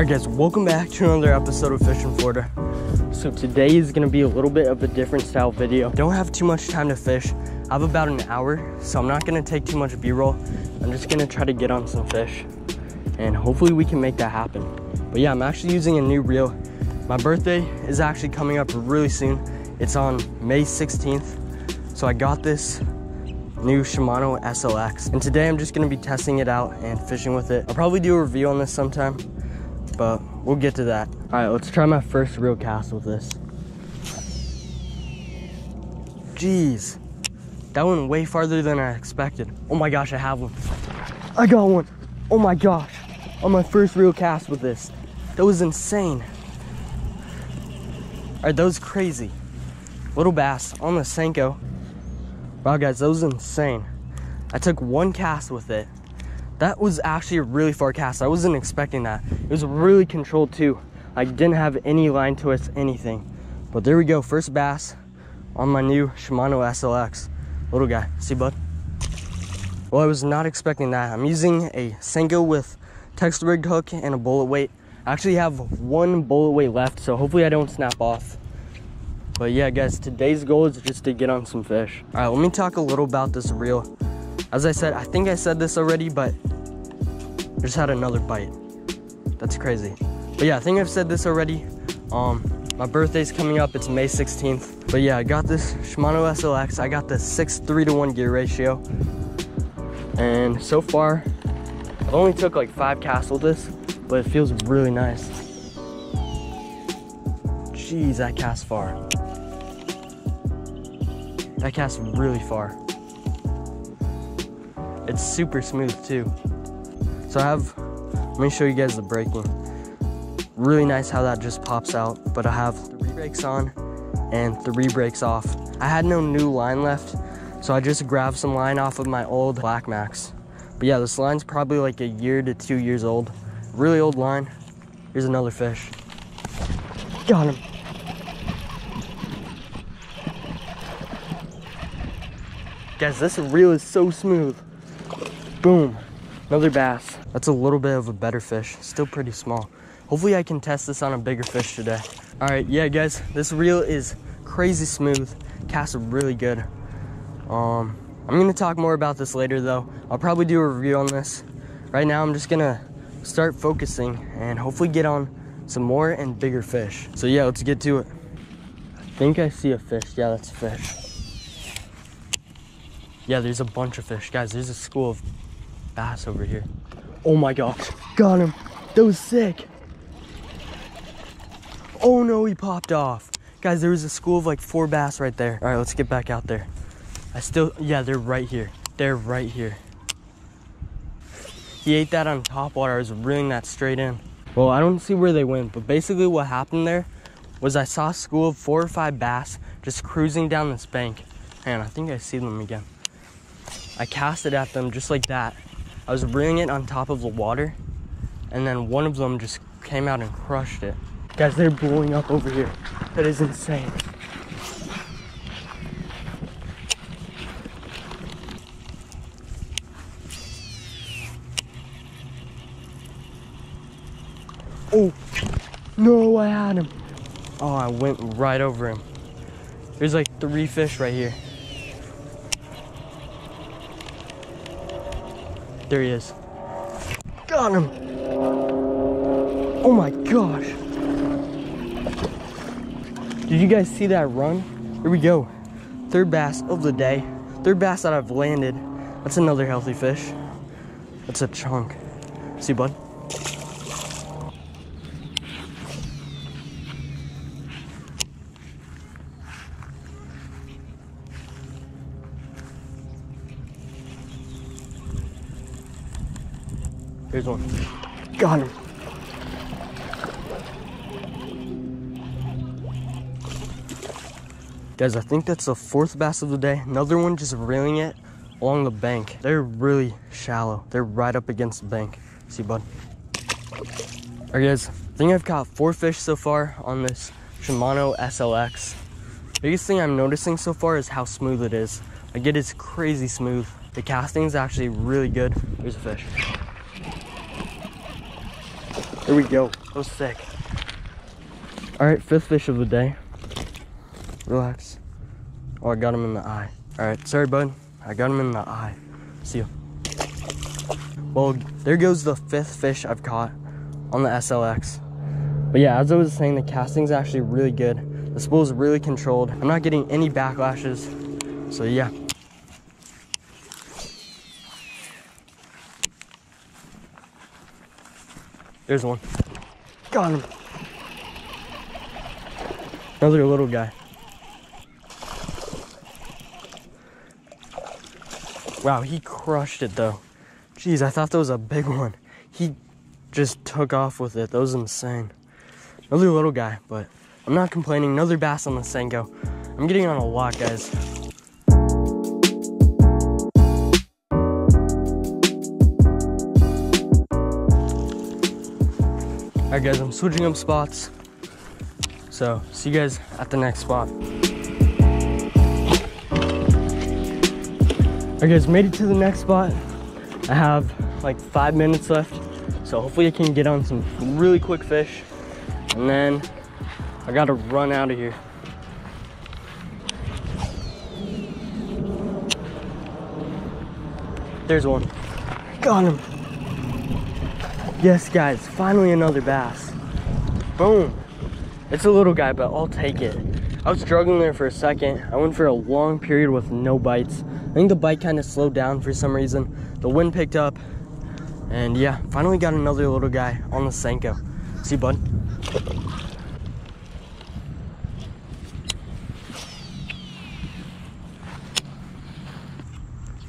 Alright guys, welcome back to another episode of Fishing Florida. So today is gonna be a little bit of a different style video. Don't have too much time to fish. I have about an hour, so I'm not gonna take too much B-roll. I'm just gonna try to get on some fish and hopefully we can make that happen. But yeah, I'm actually using a new reel. My birthday is actually coming up really soon. It's on May 16th. So I got this new Shimano SLX. And today I'm just gonna be testing it out and fishing with it. I'll probably do a review on this sometime, we'll get to that. All right, let's try my first real cast with this. Jeez, that went way farther than I expected. Oh my gosh, I have one. I got one. Oh my gosh, on my first real cast with this. That was insane. All right, that was crazy. Little bass on the Senko. Wow, guys, that was insane. I took one cast with it. That was actually a really far cast. I wasn't expecting that. It was really controlled too. I didn't have any line twist, anything. But there we go, first bass on my new Shimano SLX. Little guy, see bud? Well, I was not expecting that. I'm using a Senko with Texas rigged hook and a bullet weight. I actually have one bullet weight left, so hopefully I don't snap off. But yeah, guys, today's goal is just to get on some fish. All right, let me talk a little about this reel. As I said, I think I said this already, but just had another bite. That's crazy. But yeah, I think I've said this already. Um, my birthday's coming up, it's May 16th. But yeah, I got this Shimano SLX. I got the 6 3 to 1 gear ratio. And so far, I've only took like five casts with this, but it feels really nice. Jeez, that cast far. That cast really far. It's super smooth too. So I have, let me show you guys the braking. Really nice how that just pops out, but I have three brakes on and three brakes off. I had no new line left, so I just grabbed some line off of my old Black Max. But yeah, this line's probably like a year to two years old. Really old line. Here's another fish. Got him. Guys, this reel is so smooth. Boom, another bass. That's a little bit of a better fish, still pretty small. Hopefully I can test this on a bigger fish today. All right, yeah guys, this reel is crazy smooth, casts really good. Um, I'm gonna talk more about this later though. I'll probably do a review on this. Right now I'm just gonna start focusing and hopefully get on some more and bigger fish. So yeah, let's get to it. I think I see a fish, yeah, that's a fish. Yeah, there's a bunch of fish. Guys, there's a school of bass over here. Oh my gosh, got him. That was sick. Oh no, he popped off. Guys, there was a school of like four bass right there. All right, let's get back out there. I still, yeah, they're right here. They're right here. He ate that on top water. I was reeling that straight in. Well, I don't see where they went, but basically what happened there was I saw a school of four or five bass just cruising down this bank. And I think I see them again. I cast it at them just like that. I was reeling it on top of the water, and then one of them just came out and crushed it. Guys, they're blowing up over here. That is insane. Oh, no, I had him. Oh, I went right over him. There's like three fish right here. There he is. Got him. Oh my gosh. Did you guys see that run? Here we go. Third bass of the day. Third bass that I've landed. That's another healthy fish. That's a chunk. See, bud? Here's one. Got him. Guys, I think that's the fourth bass of the day. Another one just reeling it along the bank. They're really shallow. They're right up against the bank. See, bud? All right, guys. I think I've caught four fish so far on this Shimano SLX. Biggest thing I'm noticing so far is how smooth it is. Like, it is crazy smooth. The casting is actually really good. Here's a fish. There we go. That was sick. All right, fifth fish of the day. Relax. Oh, I got him in the eye. All right, sorry, bud. I got him in the eye. See you. Well, there goes the fifth fish I've caught on the SLX. But yeah, as I was saying, the casting's actually really good. The spool is really controlled. I'm not getting any backlashes. So yeah. There's one. Got him. Another little guy. Wow, he crushed it though. Jeez, I thought that was a big one. He just took off with it. That was insane. Another little guy, but I'm not complaining. Another bass on the Senko. I'm getting on a lot, guys. Alright guys, I'm switching up spots. So, see you guys at the next spot. Alright guys, made it to the next spot. I have like five minutes left. So hopefully I can get on some really quick fish. And then I gotta run out of here. There's one. Got him. Yes, guys, finally another bass. Boom. It's a little guy, but I'll take it. I was struggling there for a second. I went for a long period with no bites. I think the bite kind of slowed down for some reason. The wind picked up. And yeah, finally got another little guy on the Senko. See, bud?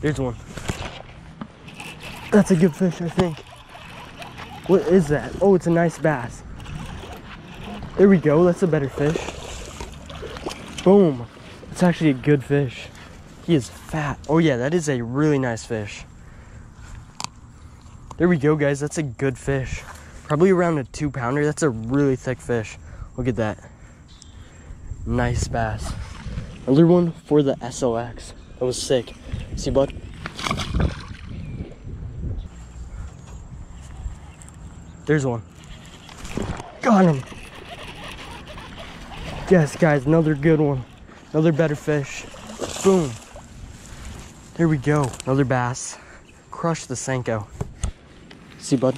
There's one. That's a good fish, I think. What is that? Oh, it's a nice bass. There we go, that's a better fish. Boom. It's actually a good fish. He is fat. Oh yeah, that is a really nice fish. There we go, guys. That's a good fish. Probably around a two pounder. That's a really thick fish. Look at that. Nice bass. Another one for the SLX. That was sick. See, bud? There's one. Got him. Yes, guys, another good one. Another better fish. Boom. There we go. Another bass. Crush the Senko. See, bud?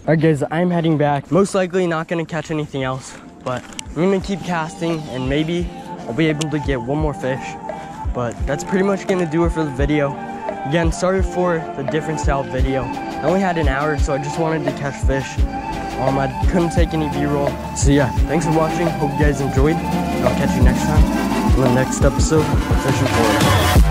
Alright guys, I'm heading back. Most likely not gonna catch anything else, but I'm gonna keep casting and maybe I'll be able to get one more fish. But that's pretty much gonna do it for the video. Again, sorry for the different style video. I only had an hour, so I just wanted to catch fish. Um, I couldn't take any B-roll. So yeah, thanks for watching. Hope you guys enjoyed. I'll catch you next time in the next episode of Fishing Florida.